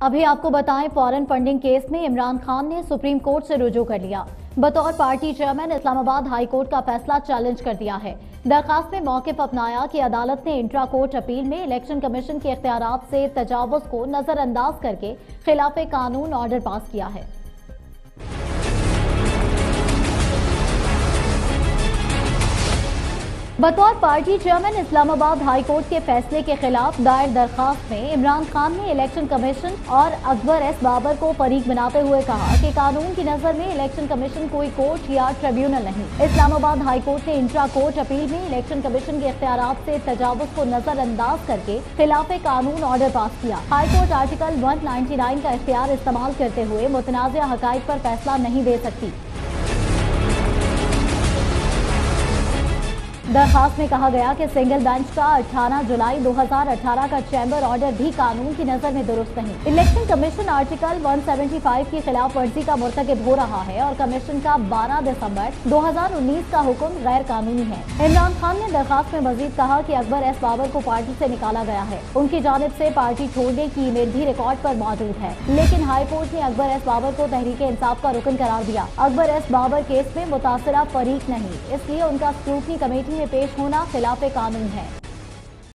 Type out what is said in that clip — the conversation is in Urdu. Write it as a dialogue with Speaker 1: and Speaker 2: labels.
Speaker 1: ابھی آپ کو بتائیں فورن فنڈنگ کیس میں عمران خان نے سپریم کورٹ سے رجوع کر لیا۔ بطور پارٹی چیئرمین اسلام آباد ہائی کورٹ کا فیصلہ چیلنج کر دیا ہے۔ درخواست میں موقف اپنایا کہ عدالت نے انٹرا کورٹ اپیل میں الیکشن کمیشن کے اختیارات سے تجاوز کو نظر انداز کر کے خلاف قانون آرڈر پاس کیا ہے۔ بطور پارٹی چیئرمین اسلام آباد ہائی کورٹ کے فیصلے کے خلاف دائر درخواست میں عمران خان نے الیکشن کمیشن اور اکبر ایس بابر کو فریق بناتے ہوئے کہا کہ قانون کی نظر میں الیکشن کمیشن کوئی کورٹ یا ٹریبیونل نہیں۔ اسلام آباد ہائی کورٹ نے انٹرا کورٹ اپیل میں الیکشن کمیشن کے اختیارات سے تجاوز کو نظر انداز کر کے خلاف قانون آرڈر پاس کیا۔ ہائی کورٹ آرٹیکل 199 کا اختیار استعمال کرتے ہوئے متنازع حقائق پر فیصلہ نہیں دے سکتی۔ درخواست میں کہا گیا کہ سنگل بینچ کا اٹھارہ جولائی دو ہزار اٹھارہ کا چیمبر آرڈر بھی قانون کی نظر میں درست نہیں۔ الیکشن کمیشن آرٹیکل 175 کی خلاف ورزی کا مرتکب ہو رہا ہے اور کمیشن کا بارہ دسمبر دو ہزار انیس کا حکم غیر قانونی ہے۔ عمران خان نے درخواست میں مزید کہا کہ اکبر ایس بابر کو پارٹی سے نکالا گیا ہے۔ ان کی جانب سے پارٹی چھوڑنے کی ای میل بھی ریکارڈ پر موجود ہے۔ لیکن ہائی کورٹ نے اکبر ایس بابر کو تحریک انصاف کا رکن قرار دیا۔ اکبر ایس بابر کیس میں متاثرہ فریق نہیں، اس لیے ان کا اسکروٹنی کمیٹی میں پیش ہونا خلاف قانون ہے۔